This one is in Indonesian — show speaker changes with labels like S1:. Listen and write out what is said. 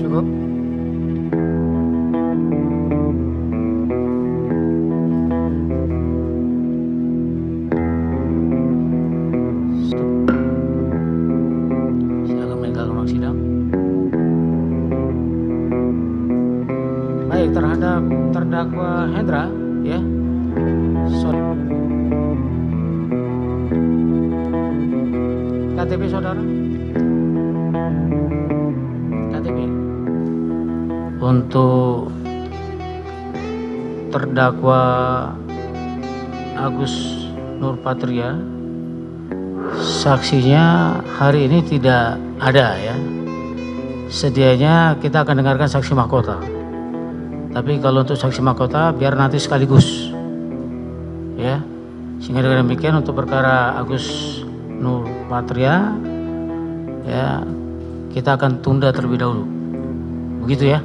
S1: 帅哥。Baik, terhadap terdakwa Hendra, ya. So- KTP saudara? KTP. Untuk terdakwa Agus Nurpatria, saksinya hari ini tidak ada ya. Sedianya kita akan dengarkan saksi mahkota. Tapi kalau untuk saksi mahkota biar nanti sekaligus. Ya. Sehingga dengan demikian untuk perkara Agus Nurpatria ya kita akan tunda terlebih dahulu. Begitu ya.